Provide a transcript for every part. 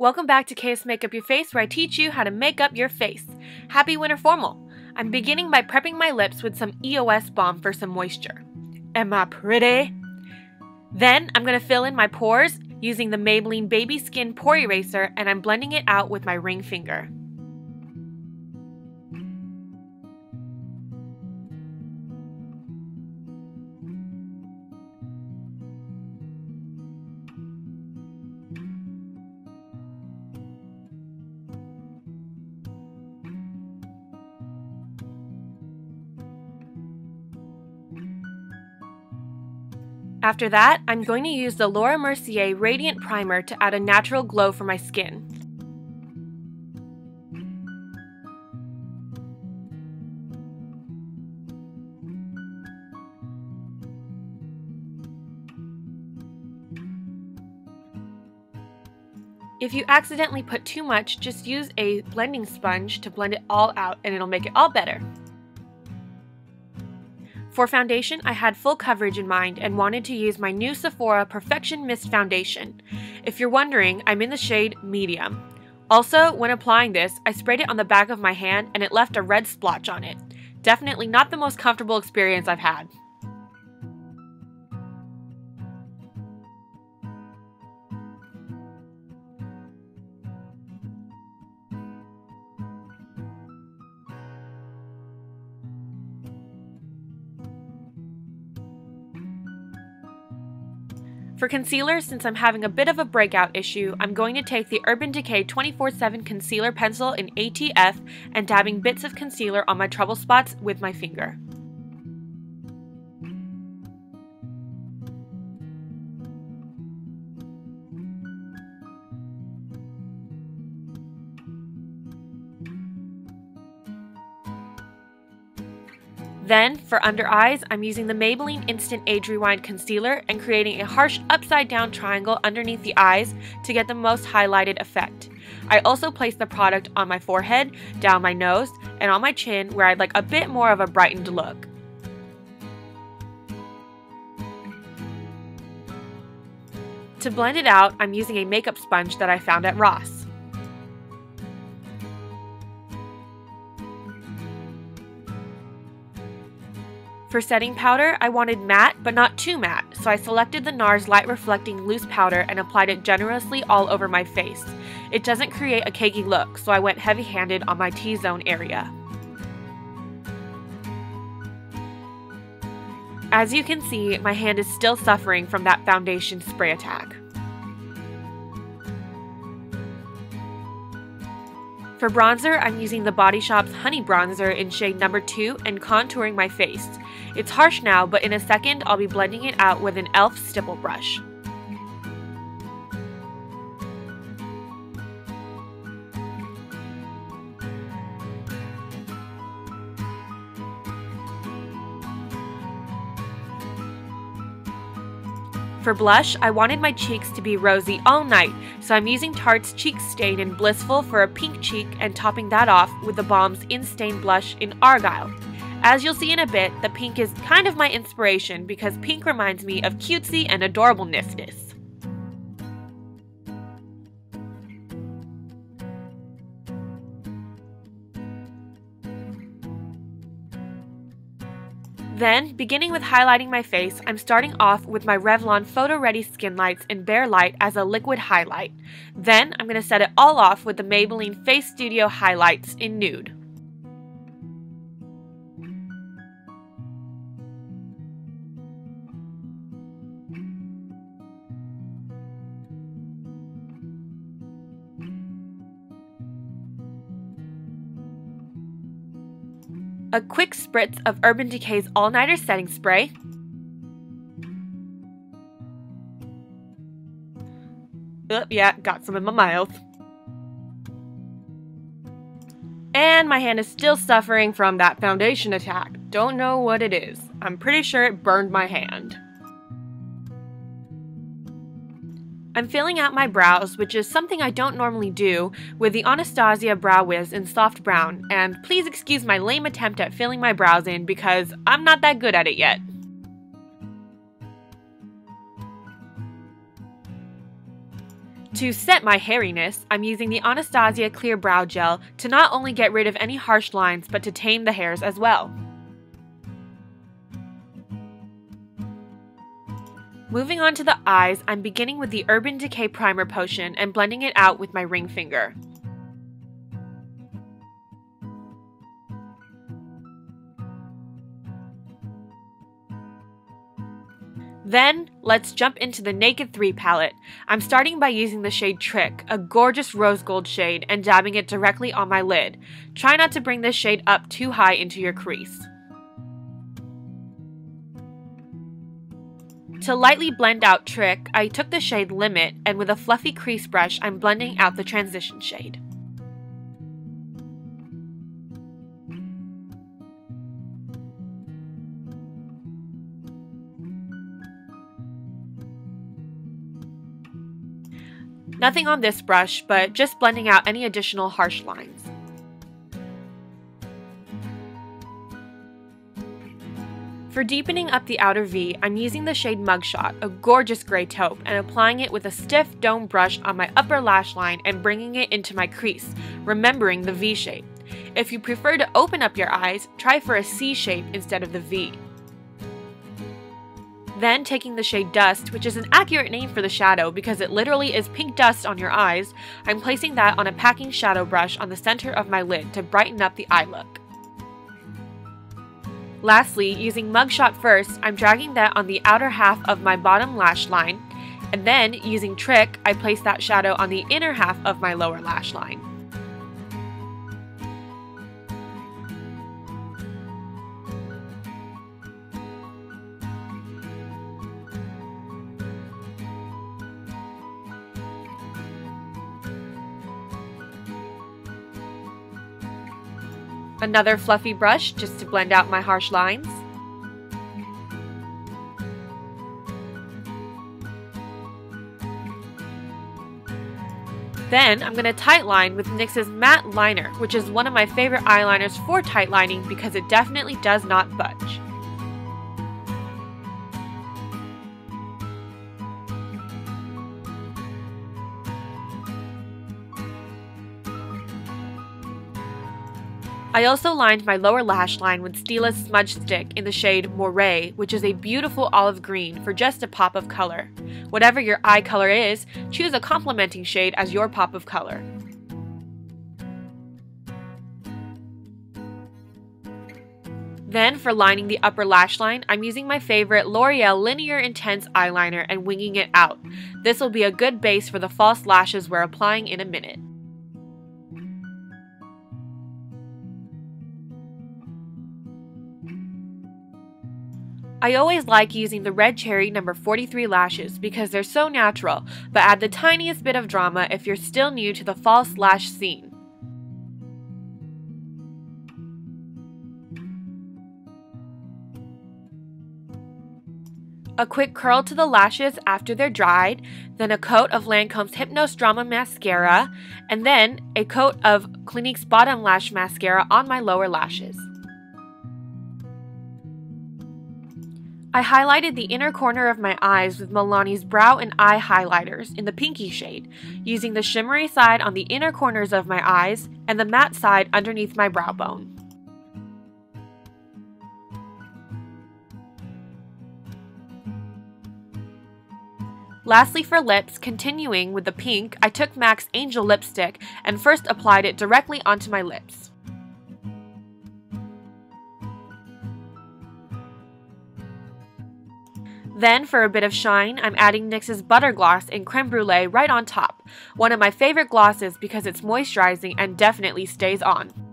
Welcome back to KS Make Up Your Face, where I teach you how to make up your face. Happy winter formal! I'm beginning by prepping my lips with some EOS balm for some moisture. Am I pretty? Then I'm going to fill in my pores using the Maybelline Baby Skin Pore Eraser and I'm blending it out with my ring finger. After that, I'm going to use the Laura Mercier Radiance Primer to add a natural glow for my skin. If you accidentally put too much, just use a blending sponge to blend it all out and it'll make it all better. For foundation, I had full coverage in mind and wanted to use my new Sephora Perfection Mist Foundation. If you're wondering, I'm in the shade Medium. Also, when applying this, I sprayed it on the back of my hand and it left a red splotch on it. Definitely not the most comfortable experience I've had. For concealer, since I'm having a bit of a breakout issue, I'm going to take the Urban Decay 24-7 Concealer Pencil in ATF and dabbing bits of concealer on my trouble spots with my finger. Then, for under eyes, I'm using the Maybelline Instant Age Rewind Concealer and creating a harsh upside down triangle underneath the eyes to get the most highlighted effect. I also place the product on my forehead, down my nose, and on my chin where I'd like a bit more of a brightened look. To blend it out, I'm using a makeup sponge that I found at Ross. For setting powder, I wanted matte, but not too matte, so I selected the NARS Light Reflecting Loose Powder and applied it generously all over my face. It doesn't create a cakey look, so I went heavy-handed on my T-zone area. As you can see, my hand is still suffering from that foundation spray attack. For bronzer, I'm using the Body Shop's Honey Bronzer in shade number 2 and contouring my face. It's harsh now, but in a second I'll be blending it out with an e.l.f. stipple brush. For blush, I wanted my cheeks to be rosy all night, so I'm using Tarte's Cheek Stain in Blissful for a pink cheek and topping that off with the Balm's Instain blush in Argyle. As you'll see in a bit, the pink is kind of my inspiration because pink reminds me of cutesy and adorableness. Then, beginning with highlighting my face, I'm starting off with my Revlon Photoready Skinlights in Bare Light as a liquid highlight. Then, I'm going to set it all off with the Maybelline Face Studio Highlights in Nude. A quick spritz of Urban Decay's All Nighter Setting Spray, Oh, yeah, got some in my mouth. And my hand is still suffering from that foundation attack. Don't know what it is. I'm pretty sure it burned my hand. I'm filling out my brows, which is something I don't normally do, with the Anastasia Brow Whiz in soft brown, and please excuse my lame attempt at filling my brows in because I'm not that good at it yet. To set my hairiness, I'm using the Anastasia Clear Brow Gel to not only get rid of any harsh lines but to tame the hairs as well. Moving on to the eyes, I'm beginning with the Urban Decay Primer Potion and blending it out with my ring finger. Then, let's jump into the Naked 3 palette. I'm starting by using the shade Trick, a gorgeous rose gold shade, and dabbing it directly on my lid. Try not to bring this shade up too high into your crease. To lightly blend out Trick, I took the shade Limit, and with a fluffy crease brush, I'm blending out the transition shade. Nothing on this brush, but just blending out any additional harsh lines. For deepening up the outer V, I'm using the shade Mugshot, a gorgeous gray taupe, and applying it with a stiff dome brush on my upper lash line and bringing it into my crease, remembering the V shape. If you prefer to open up your eyes, try for a C shape instead of the V. Then taking the shade Dust, which is an accurate name for the shadow because it literally is pink dust on your eyes, I'm placing that on a packing shadow brush on the center of my lid to brighten up the eye look. Lastly, using Mugshot first, I'm dragging that on the outer half of my bottom lash line, and then using Trick, I place that shadow on the inner half of my lower lash line. Another fluffy brush just to blend out my harsh lines. Then I'm going to tight line with NYX's Matte Liner, which is one of my favorite eyeliners for tight lining because it definitely does not budge. I also lined my lower lash line with Stila Smudge Stick in the shade Moray, which is a beautiful olive green for just a pop of color. Whatever your eye color is, choose a complementing shade as your pop of color. Then for lining the upper lash line, I'm using my favorite L'Oreal Lineur Intense eyeliner and winging it out. This will be a good base for the false lashes we're applying in a minute. I always like using the Red Cherry number 43 lashes because they're so natural, but add the tiniest bit of drama if you're still new to the false lash scene. a quick curl to the lashes after they're dried, then a coat of Lancome's Hypnose Drama Mascara, and then a coat of Clinique's Bottom Lash Mascara on my lower lashes. I highlighted the inner corner of my eyes with Milani's brow and eye highlighters in the pinky shade, using the shimmery side on the inner corners of my eyes and the matte side underneath my brow bone. Lastly for lips, continuing with the pink, I took MAC's Angel lipstick and first applied it directly onto my lips. Then, for a bit of shine, I'm adding NYX's Butter Gloss in Creme Brulee right on top. One of my favorite glosses because it's moisturizing and definitely stays on.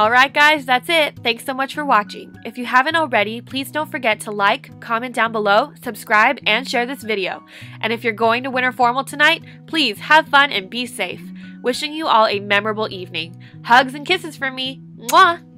Alright guys, that's it. Thanks so much for watching. If you haven't already, please don't forget to like, comment down below, subscribe, and share this video. And if you're going to winter formal tonight, please have fun and be safe. Wishing you all a memorable evening. Hugs and kisses from me. Mwah!